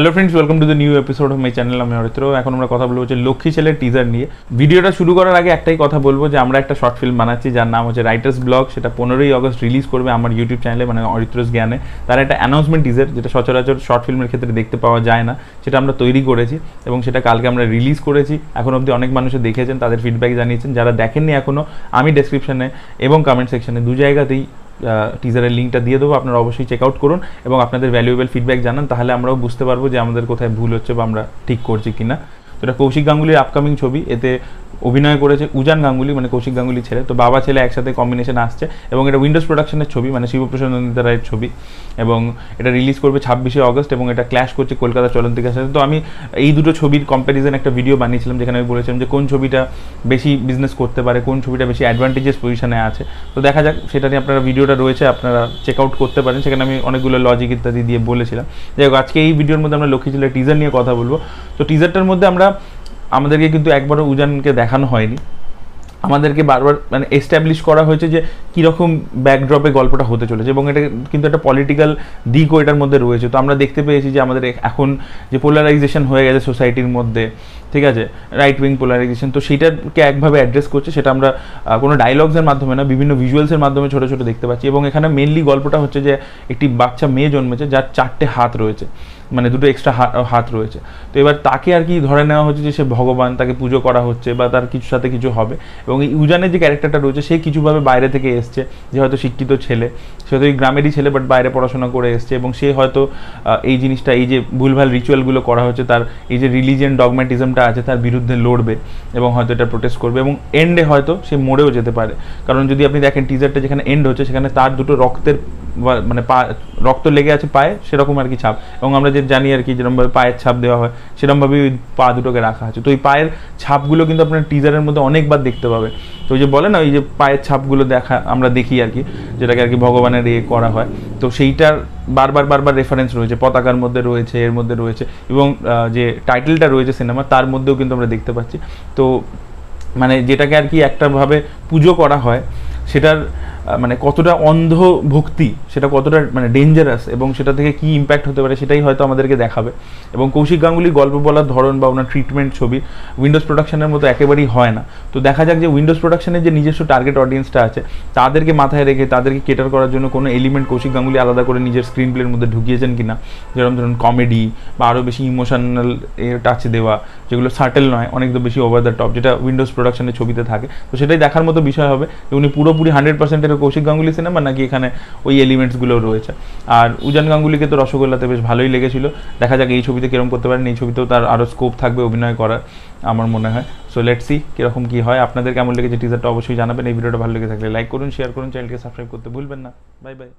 Hello friends welcome to the new episode my channel আমি অরিত্র। এখন আমরা কথা বলব যে লক্ষ্মী ছেলের টিজার নিয়ে। ভিডিওটা শুরু করার আগে একটাই কথা বলব যে আমরা একটা শর্ট ফিল্ম বানাচ্ছি, যার নাম হচ্ছে রাইটার্স ব্লগ সেটা পনেরোই আগস্ট রিলিজ করবে আমার ইউটিউব চ্যানেলে মানে অরিত্রস জ্ঞানে। তার একটা অ্যানাউন্সমেন্ট টিজার যেটা সচরাচর শর্ট ফিল্মের ক্ষেত্রে দেখতে পাওয়া যায় না, সেটা আমরা তৈরি করেছি এবং সেটা কালকে আমরা রিলিজ করেছি। এখন অবধি অনেক মানুষে দেখেছেন, তাদের ফিডব্যাক জানিয়েছেন। যারা দেখেননি এখনও আমি ডেসক্রিপশনে এবং কমেন্ট সেকশনে দু জায়গাতেই টিজারের লিঙ্কটা দিয়ে দেবো, আপনারা অবশ্যই চেক আউট করুন এবং আপনাদের ভ্যালুয়েবল ফিডব্যাক জানান, তাহলে আমরাও বুঝতে পারব যে আমাদের কোথায় ভুল হচ্ছে বা আমরা ঠিক করছি কি না তো এটা কৌশিক গাঙ্গুলির আপকামিং ছবি, এতে অভিনয় করেছে উজান গাঙ্গুলি মানে কৌশিক গাঙ্গুলি ছেলে। তো বাবা, ছেলে একসাথে কম্বিনেশন আসছে এবং এটা উইন্ডোজ প্রোডাকশনের ছবি মানে শিবপ্রসাদ রায়ের ছবি। এবং এটা রিলিজ করবে ছাব্বিশে অগস্ট এবং এটা ক্ল্যাশ করছে কলকাতা চলন্তিকার সাথে। তো আমি এই দুটো ছবির কম্প্যারিজন একটা ভিডিও বানিয়েছিলাম যেখানে আমি বলেছিলাম যে কোন ছবিটা বেশি বিজনেস করতে পারে, কোন ছবিটা বেশি অ্যাডভান্টেজেস পজিশনে আছে। তো দেখা যাক, সেটা নিয়ে আপনারা ভিডিওটা রয়েছে, আপনারা চেক আউট করতে পারেন। সেখানে আমি অনেকগুলো লজিক ইত্যাদি দিয়ে বলেছিলাম। যাই হোক, আজকে এই ভিডিওর মধ্যে আমরা লক্ষ্মী ছেলের টিজার নিয়ে কথা বলব। তো টিজারটার মধ্যে আমরা আমাদেরকে কিন্তু একবারও উজানকে দেখানো হয়নি। আমাদেরকে বারবার মানে এস্টাবলিশ করা হয়েছে যে কীরকম ব্যাকড্রপে গল্পটা হতে চলেছে এবং এটা কিন্তু একটা পলিটিক্যাল দিকও এটার মধ্যে রয়েছে। তো আমরা দেখতে পেয়েছি যে আমাদের এখন যে পোলারাইজেশন হয়ে গেছে সোসাইটির মধ্যে, ঠিক আছে? রাইট উইং পোলারাইজেশন তো সেইটাকে একভাবে অ্যাড্রেস করছে, সেটা আমরা কোনো ডায়লগসের মাধ্যমে না, বিভিন্ন ভিজুয়ালসের মাধ্যমে ছোটো ছোটো দেখতে পাচ্ছি এবং এখানে মেনলি গল্পটা হচ্ছে যে একটি বাচ্চা মেয়ে জন্মেছে যার চারটে হাত রয়েছে। মানে দুটো এক্সট্রা হাত রয়েছে। তো এবার তাকে আর কি ধরে নেওয়া হচ্ছে যে সে ভগবান, তাকে পুজো করা হচ্ছে বা তার কিছু সাথে কিছু হবে। এবং এই উজানের যে ক্যারেক্টারটা রয়েছে, সে কিছুভাবে বাইরে থেকে এসছে, যে হয়তো শিক্ষিত ছেলে, সে হয়তো এই গ্রামেরই ছেলে বাট বাইরে পড়াশোনা করে এসছে এবং সে হয়তো এই জিনিসটা, এই যে ভুলভাল রিচুয়ালগুলো করা হচ্ছে, তার এই যে রিলিজিয়ান ডগম্যাটিজমটা আছে, তার বিরুদ্ধে লড়বে এবং হয়তো এটা প্রোটেস্ট করবে এবং এন্ডে হয়তো সে মরেও যেতে পারে। কারণ যদি আপনি দেখেন টিজারটা যেখানে এন্ড হচ্ছে, সেখানে তার দুটো রক্তের মানে পা, রক্ত লেগে আছে পায়ে, সেরকম আর কি ছাপ। এবং আমরা যে জানি আর কি যেরকমভাবে পায়ের ছাপ দেওয়া হয় সেরকমভাবেই ওই পা দুটোকে রাখা আছে। তো ওই পায়ের ছাপগুলো কিন্তু আপনার টিজারের মধ্যে অনেকবার দেখতে পাবে। তো ওই যে বলে না, ওই যে পায়ের ছাপগুলো দেখা, আমরা দেখি আর কি, যেটাকে আর কি ভগবানের ইয়ে করা হয়। তো সেইটার বারবার বারবার রেফারেন্স রয়েছে, পতাকার মধ্যে রয়েছে, এর মধ্যে রয়েছে, এবং যে টাইটেলটা রয়েছে সিনেমা তার মধ্যেও কিন্তু আমরা দেখতে পাচ্ছি। তো মানে যেটাকে আর কি একটাভাবে পুজো করা হয় সেটার মানে কতটা অন্ধ ভক্তি, সেটা কতটা মানে ডেঞ্জারাস এবং সেটা থেকে কি ইম্প্যাক্ট হতে পারে সেটাই হয়তো আমাদেরকে দেখাবে। এবং কৌশিক গাঙ্গুলির গল্প বলার ধরন বা ওনার ট্রিটমেন্ট ছবি উইন্ডোজ প্রোডাকশনের মতো একেবারেই হয় না। তো দেখা যাক যে উইন্ডোজ প্রোডাকশনের যে নিজস্ব টার্গেট অডিয়েন্সটা আছে, তাদেরকে মাথায় রেখে তাদেরকে কেটার করার জন্য কোনো এলিমেন্ট কৌশিক গাঙ্গুলি আলাদা করে নিজের স্ক্রিন প্লের মধ্যে ঢুকিয়েছেন কিনা? যেরকম ধরুন কমেডি বা আরও বেশি ইমোশনাল টাচ দেওয়া, যেগুলো সাটেল নয়, অনেক বেশি ওভার দ্য টপ যেটা উইন্ডোজ প্রোডাকশনের ছবিতে থাকে। তো সেটাই দেখার মতো বিষয় হবে যে উনি পুরোপুরি হান্ড্রেড পার্সেন্টের কৌশিক গাঙ্গুলি সিনেমা নাকি এখানে ওই এলিমেন্টসগুলো রয়েছে। আর উজান গাঙ্গুলিকে তো রসগোল্লাতে বেশ ভালোই লেগেছিল। দেখা যাক এই ছবিতে কীরকম করতে পারেন। এই ছবিতেও তার আরও স্কোপ থাকবে অভিনয় করার, আমার মনে হয়। সো লেট সি কীরকম কী হয়। আপনাদের কেমন লেগেছে টিজারটা অবশ্যই জানাবেন। এই ভিডিওটা ভালো লেগে থাকলে লাইক করুন শেয়ার করুন চ্যানেলকে সাবস্ক্রাইব করতে ভুলবেন না। Bye bye